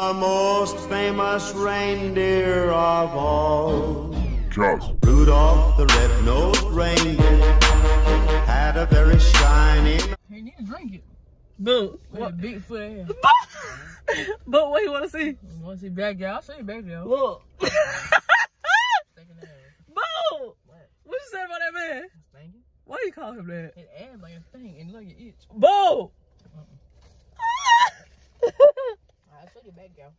The most famous reindeer of all. Just Rudolph the red-nosed reindeer had a very shiny He need to drink it. Boo. With What? a big foot ass. But what you want to see? You want to see backyard? I'll show you backyard. Look. Boo. What? What you say about that man? Why you call him that? It ass like a thing and look at itch. Boo. I'll show you backyard.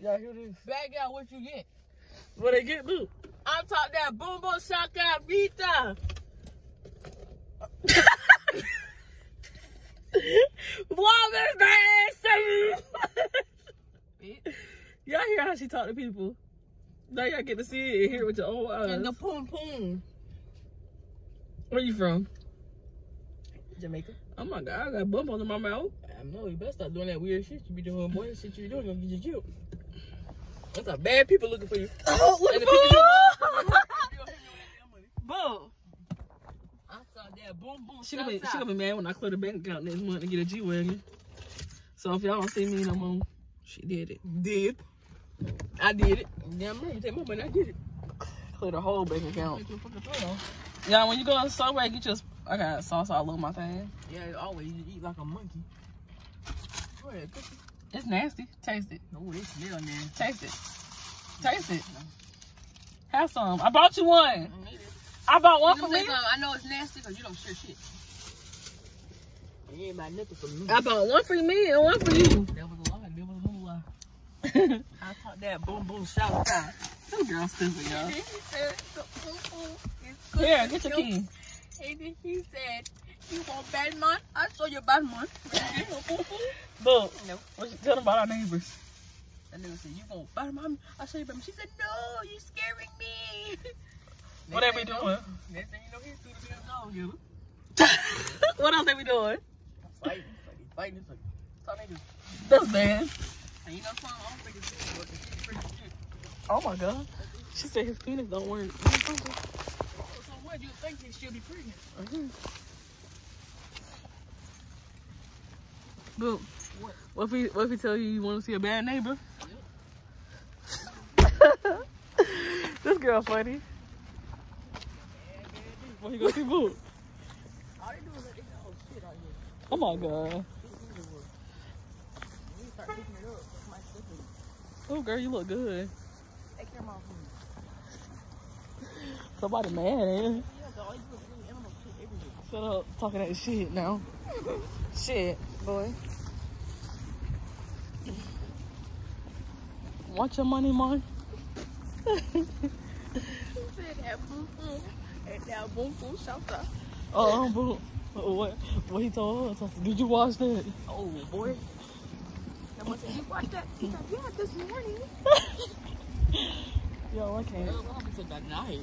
Y'all hear this? Backyard, what you get? What they get, boo? I'm talking that boom boom shaka Rita. Vloggers. Bitch. Y'all hear how she talk to people? Now y'all get to see it and hear it with your own eyes. And the poom poom. Where you from? Jamaica. Oh my god, I got bubbles in my mouth. I know you better stop doing that weird shit you be doing, boy. Shit you be doing gonna get you killed. That's a bad people looking for you. Oh, look And at the people you Boo. Boo. I saw that boom boom She gonna, be, she gonna be mad when I clear the bank account next month and get a G Wagon. So if y'all don't see me no more, she did it. Did. I did it. Damn right, you take my money, I did it. Clear the whole bank account. Take your fucking throat off. Y'all, when you go to Subway, get your, I got sauce all over my thing. Yeah, always you eat like a monkey. Go ahead, cook it. It's nasty. Taste it. No, they smell man. Taste it. Taste it. Have some. I bought you one. I need it. I bought one You for me. something? Uh, I know it's nasty because you don't share shit. You ain't buy nothing for me. I bought one for me and one for you. That was a lie. That was a little lie. I taught that boom boom shout out. girls stupid, y'all. he said, the boom boom is good Here, get your kill. key. And then he said, you want bad man? I saw your bad man. You know, boom boom. Look, No. what you tell them about our neighbors? That nigga said, you want bad man? I saw your bad man. She said, no, you're scaring me. What are Next be thing you doing? know- Next thing you know, he threw the damn dog together. what else are we doing? Fighting, fighting, fighting. fighting. That's bad. And you know something? I don't think it's good, but it's pretty good. Oh my god. She said his penis don't work. So what? You think he should be pregnant? Boom. What? What if he what if he tell you you want to see a bad neighbor? this girl funny. What you gonna see Boo? All they do is let they oh shit out here. Oh my god. When you start picking it up, that's my sister. Oh girl, you look good. Take care of my food. Somebody mad, eh? Yeah, dog, you look really animal shit everywhere. Shut up, talking that shit now. shit, boy. Want your money, man? Said that boom boom? And that boom boom shout out. Oh, boo. Oh, what? What he told her? Did you watch that? Oh boy. Someone said, you watched that? He said, yeah, this morning. Yo, I can't. Be said that night.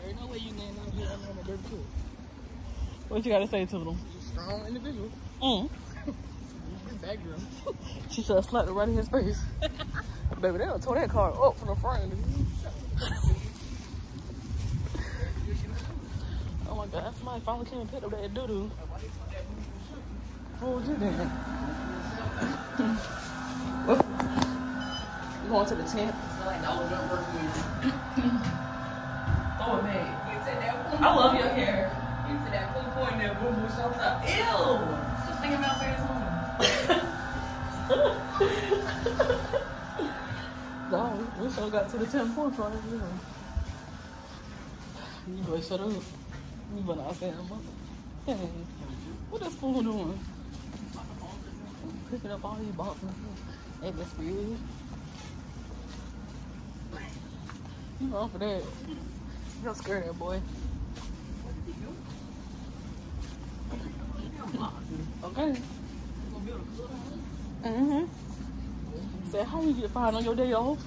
There ain't no way you laying out here on a dirty foot. What you gotta say to them? You strong individual. Mm. This background. She should have slapped it right in his face. Baby, they done tore that car up from the front. oh my god, somebody finally came and picked up that doo-doo. What would you do? What? You going to the tent? I love your hair. You Into that boom boom shout out. Ew! Just thinking about saying No, we, still got to the 10 point front of you. You boy, shut up. You better not say that. Hey, what this fool doing? Picking up all these boxes. Hey, that's for you. Wrong for that. You don't scare that boy. Mm-hmm. Say, how you get fired on your day off?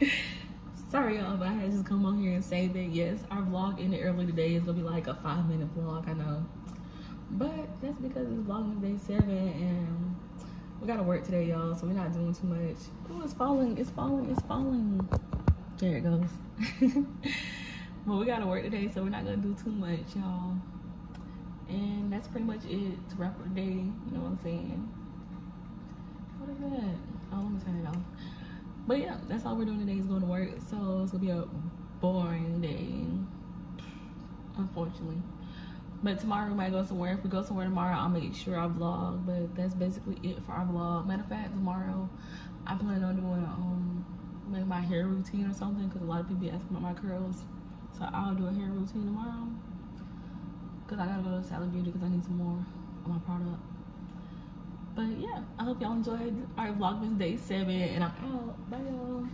Sorry, y'all, but I had to just come on here and say that yes, our vlog ended early today. It's gonna be like a five minute vlog, I know. But that's because it's vlogging day seven and we gotta work today, y'all, so we're not doing too much. Oh, it's falling, it's falling, it's falling. There it goes. but we gotta work today, so we're not gonna do too much, y'all. And that's pretty much it to wrap up the day. You know what I'm saying? What is that? Oh, let me turn it off. But yeah, that's all we're doing today is going to work. So it's gonna be a boring day, unfortunately. But tomorrow we might go somewhere. If we go somewhere tomorrow, I'll make sure I vlog. But that's basically it for our vlog. Matter of fact, tomorrow I plan on doing um like my hair routine or something because a lot of people ask about my curls. So I'll do a hair routine tomorrow. Cause I gotta go to Sally Beauty because I need some more of my product. But yeah, I hope y'all enjoyed our Vlogmas day seven, and I'm out. Bye y'all.